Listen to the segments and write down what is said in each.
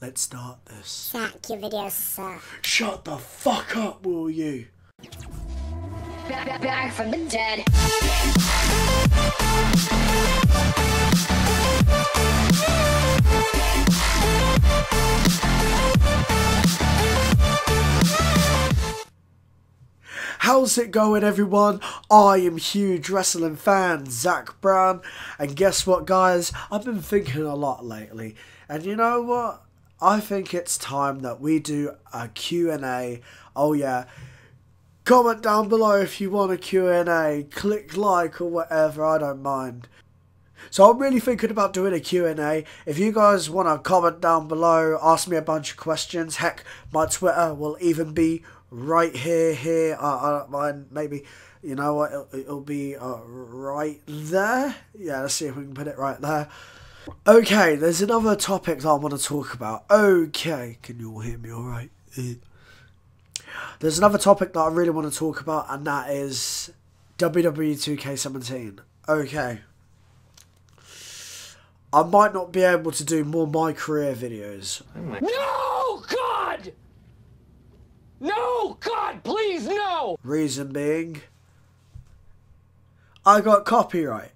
let's start this. Zak, your videos suck. Shut the fuck up, will you? Back, back from the dead. How's it going, everyone? I am huge wrestling fan, Zak Brown, and guess what, guys? I've been thinking a lot lately, and you know what? I think it's time that we do a Q&A. Oh yeah, comment down below if you want a Q&A. Click like or whatever, I don't mind. So I'm really thinking about doing a Q&A. If you guys want to comment down below, ask me a bunch of questions. Heck, my Twitter will even be right here, here. Uh, I don't mind, maybe, you know what, it'll, it'll be uh, right there. Yeah, let's see if we can put it right there. Okay, there's another topic that I want to talk about. Okay, can you all hear me alright? There's another topic that I really want to talk about, and that is WWE 2K17. Okay. I might not be able to do more my career videos. No, God! No, God, please, no! Reason being, I got copyright.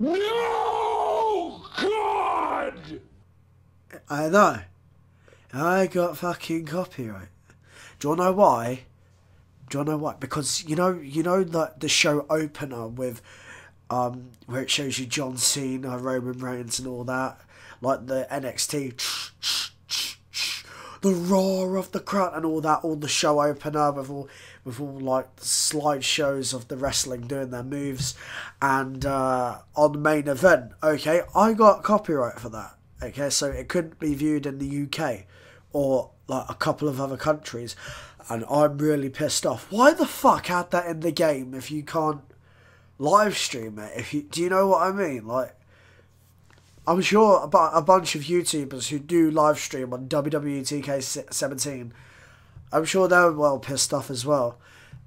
No, God! I know. I got fucking copyright. Do you know why? Do you know why? Because you know, you know that the show opener with, um, where it shows you John Cena, Roman Reigns, and all that, like the NXT, the roar of the crowd, and all that, all the show opener with all, with all like slideshows of the wrestling doing their moves, and uh, on the main event. Okay, I got copyright for that. Okay, so it couldn't be viewed in the UK or like a couple of other countries, and I'm really pissed off. Why the fuck add that in the game if you can't live stream it? If you do you know what I mean? Like, I'm sure about a bunch of YouTubers who do live stream on WWE 2K17. I'm sure they're well pissed off as well.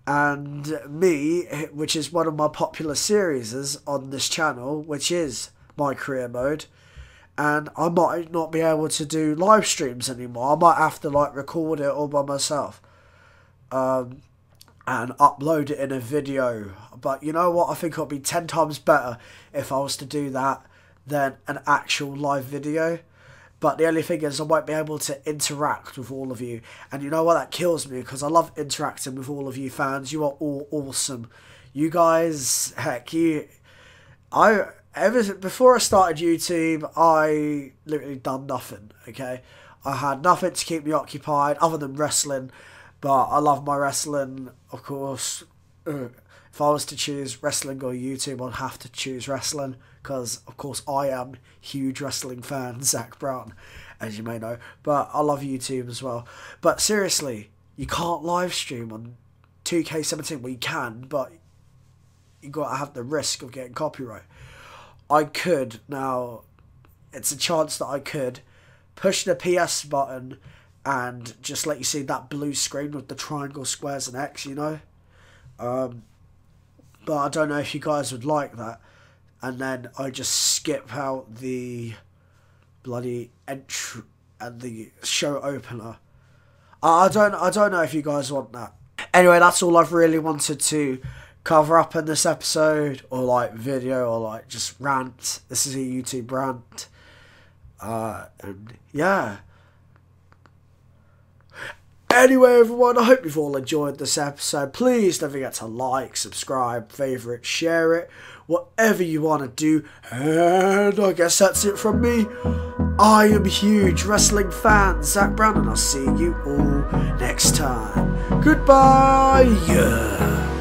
And me, which is one of my popular series on this channel, which is my career mode, and I might not be able to do live streams anymore. I might have to like record it all by myself, um, and upload it in a video. But you know what? I think it'll be ten times better if I was to do that than an actual live video. But the only thing is, I won't be able to interact with all of you. And you know what? That kills me because I love interacting with all of you fans. You are all awesome. You guys, heck, you. I ever before I started YouTube, I literally done nothing. Okay, I had nothing to keep me occupied other than wrestling. But I love my wrestling, of course. If I was to choose wrestling or YouTube, I'd have to choose wrestling because, of course, I am huge wrestling fan, Zak Brown, as you may know. But I love YouTube as well. But seriously, you can't live stream on 2K17. Well, you can, but you got to have the risk of getting copyright. I could now. It's a chance that I could push the PS button and just let you see that blue screen with the triangle, squares, and X. You know. Um, but I don't know if you guys would like that. And then I just skip out the bloody entry and the show opener. I don't I don't know if you guys want that. Anyway, that's all I've really wanted to cover up in this episode, or like video, or like just rant. This is a YouTube rant. Uh, and yeah. Anyway, everyone, I hope you've all enjoyed this episode. Please don't forget to like, subscribe, favourite, share it, whatever you want to do. And I guess that's it from me. I am a huge wrestling fan, Zak Brown, and I'll see you all next time. Goodbye. Yeah.